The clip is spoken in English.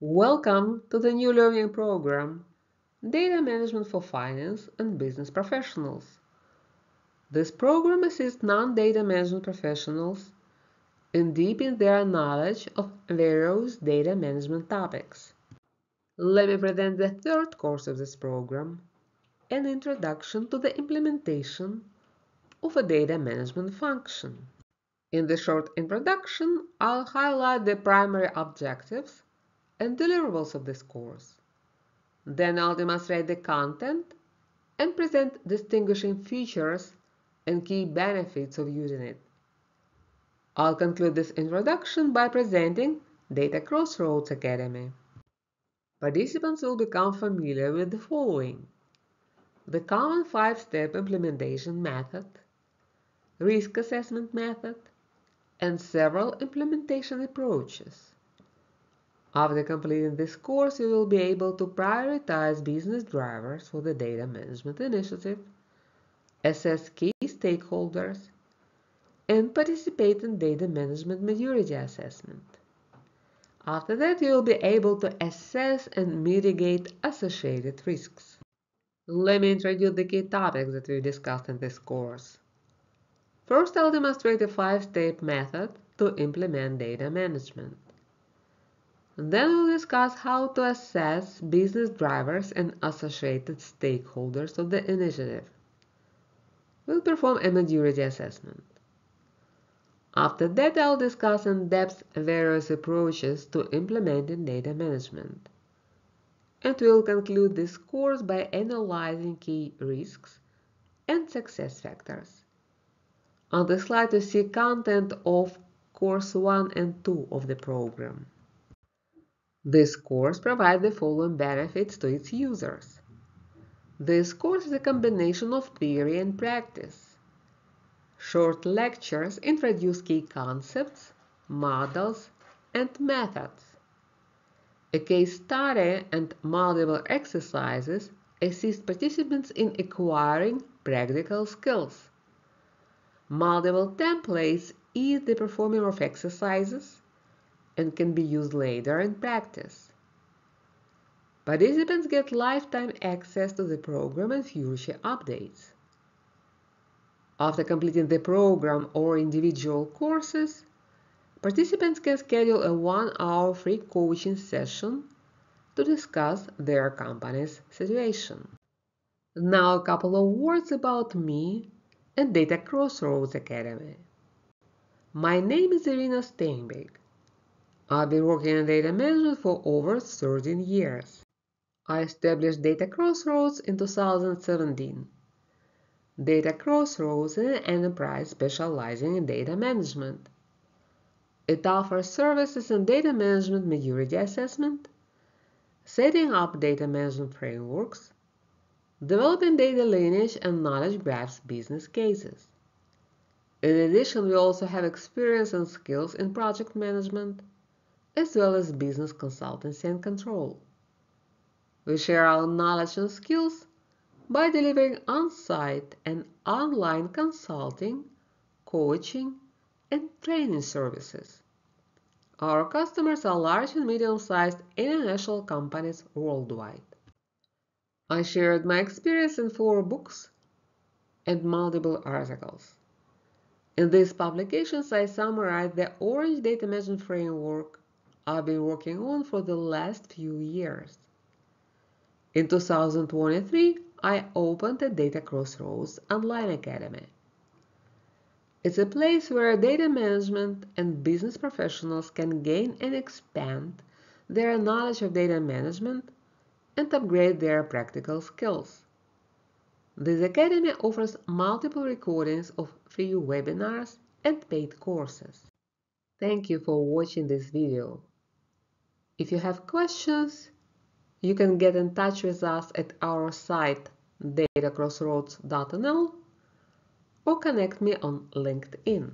Welcome to the new learning program, Data Management for Finance and Business Professionals. This program assists non-data management professionals in deepening their knowledge of various data management topics. Let me present the third course of this program, an introduction to the implementation of a data management function. In the short introduction, I'll highlight the primary objectives and deliverables of this course. Then I'll demonstrate the content and present distinguishing features and key benefits of using it. I'll conclude this introduction by presenting Data Crossroads Academy. Participants will become familiar with the following. The common five-step implementation method, risk assessment method, and several implementation approaches. After completing this course, you will be able to prioritize business drivers for the data management initiative, assess key stakeholders, and participate in data management maturity assessment. After that, you will be able to assess and mitigate associated risks. Let me introduce the key topics that we discussed in this course. First, I'll demonstrate a five-step method to implement data management. Then we'll discuss how to assess business drivers and associated stakeholders of the initiative. We'll perform a maturity assessment. After that, I'll discuss in depth various approaches to implementing data management. And we'll conclude this course by analyzing key risks and success factors. On the slide you see content of course 1 and 2 of the program. This course provides the following benefits to its users. This course is a combination of theory and practice. Short lectures introduce key concepts, models, and methods. A case study and multiple exercises assist participants in acquiring practical skills. Multiple templates ease the performing of exercises and can be used later in practice. Participants get lifetime access to the program and future updates. After completing the program or individual courses, participants can schedule a one-hour free coaching session to discuss their company's situation. Now a couple of words about me and Data Crossroads Academy. My name is Irina Steenbeek. I've been working in data management for over 13 years. I established Data Crossroads in 2017. Data Crossroads is an enterprise specializing in data management. It offers services in data management maturity assessment, setting up data management frameworks, developing data lineage and knowledge graphs business cases. In addition, we also have experience and skills in project management, as well as business consultancy and control. We share our knowledge and skills by delivering on-site and online consulting, coaching, and training services. Our customers are large and medium-sized international companies worldwide. I shared my experience in four books and multiple articles. In these publications, I summarize the Orange Data Management Framework I've been working on for the last few years. In 2023, I opened the Data Crossroads Online Academy. It's a place where data management and business professionals can gain and expand their knowledge of data management and upgrade their practical skills. This academy offers multiple recordings of free webinars and paid courses. Thank you for watching this video. If you have questions, you can get in touch with us at our site datacrossroads.nl or connect me on LinkedIn.